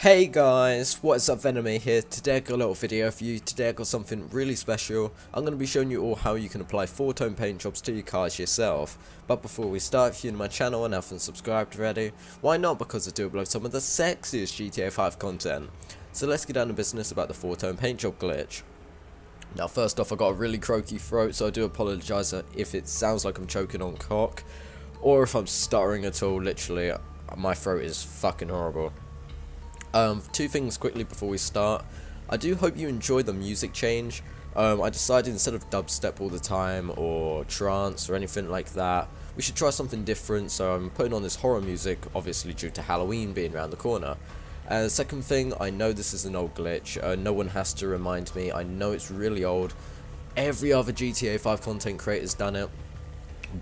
Hey guys, what is up Venemie here, today I got a little video for you, today I got something really special, I'm going to be showing you all how you can apply 4-tone paint jobs to your cars yourself, but before we start, if you're new to my channel and haven't subscribed already, why not? Because I do upload some of the sexiest GTA 5 content, so let's get down to business about the 4-tone paint job glitch. Now first off I got a really croaky throat so I do apologise if it sounds like I'm choking on cock, or if I'm stuttering at all, literally my throat is fucking horrible. Um, two things quickly before we start. I do hope you enjoy the music change. Um, I decided instead of dubstep all the time or trance or anything like that, we should try something different. So I'm putting on this horror music, obviously due to Halloween being around the corner. And the second thing, I know this is an old glitch. Uh, no one has to remind me. I know it's really old. Every other GTA 5 content creator's done it.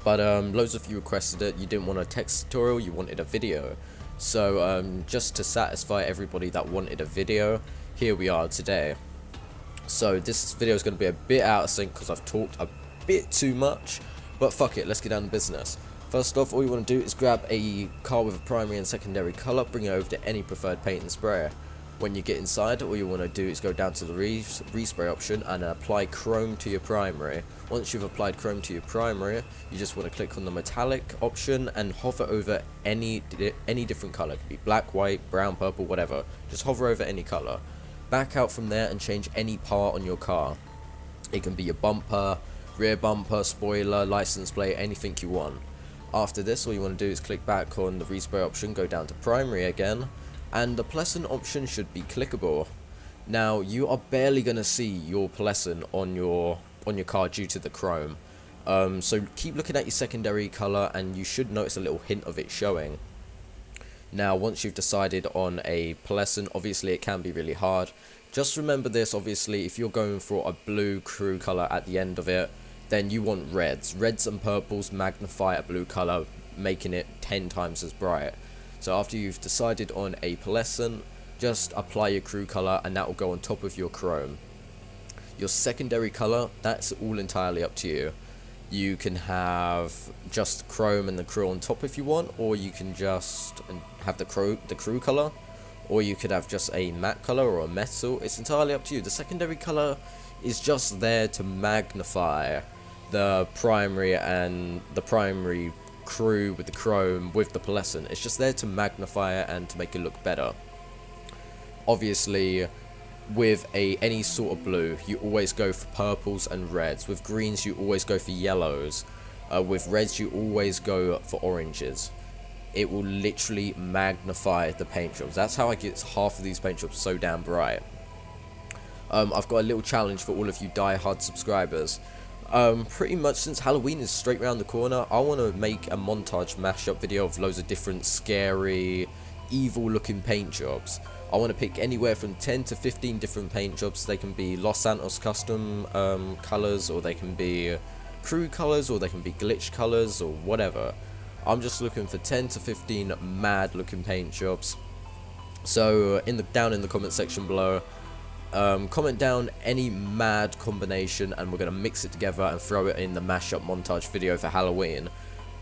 But um, loads of you requested it. You didn't want a text tutorial, you wanted a video. So um, just to satisfy everybody that wanted a video, here we are today. So this video is going to be a bit out of sync because I've talked a bit too much, but fuck it, let's get down to business. First off, all you want to do is grab a car with a primary and secondary colour, bring it over to any preferred paint and sprayer. When you get inside, all you want to do is go down to the respray option and apply chrome to your primary. Once you've applied chrome to your primary, you just want to click on the metallic option and hover over any any different color. It could be black, white, brown, purple, whatever. Just hover over any color. Back out from there and change any part on your car. It can be your bumper, rear bumper, spoiler, license plate, anything you want. After this, all you want to do is click back on the respray option, go down to primary again, and the pearlescent option should be clickable. Now you are barely going to see your pearlescent on your on your car due to the chrome. Um, so keep looking at your secondary colour and you should notice a little hint of it showing. Now once you've decided on a pearlescent, obviously it can be really hard. Just remember this, obviously if you're going for a blue crew colour at the end of it, then you want reds. Reds and purples magnify a blue colour, making it 10 times as bright. So after you've decided on a pearlescent, just apply your crew color and that will go on top of your chrome. Your secondary color, that's all entirely up to you. You can have just chrome and the crew on top if you want, or you can just have the crew, the crew color, or you could have just a matte color or a metal. It's entirely up to you. The secondary color is just there to magnify the primary and the primary crew with the chrome with the pearlescent. It's just there to magnify it and to make it look better. Obviously, with a any sort of blue, you always go for purples and reds. With greens, you always go for yellows. Uh, with reds, you always go for oranges. It will literally magnify the paint jobs. That's how I get half of these paint jobs so damn bright. Um, I've got a little challenge for all of you die-hard subscribers. Um, pretty much since Halloween is straight around the corner, I want to make a montage mashup video of loads of different scary, evil looking paint jobs. I want to pick anywhere from 10 to 15 different paint jobs. They can be Los Santos custom um, colors, or they can be crew colors, or they can be glitch colors, or whatever. I'm just looking for 10 to 15 mad looking paint jobs. So in the down in the comment section below, um, comment down any mad combination and we're going to mix it together and throw it in the mashup montage video for Halloween.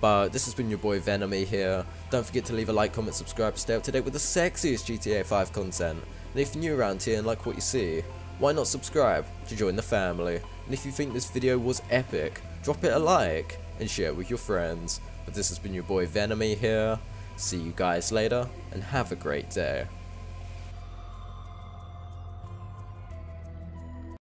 But this has been your boy Venemie here. Don't forget to leave a like, comment, subscribe, stay up to date with the sexiest GTA 5 content. And if you're new around here and like what you see, why not subscribe to join the family? And if you think this video was epic, drop it a like and share it with your friends. But this has been your boy Venemie here. See you guys later and have a great day.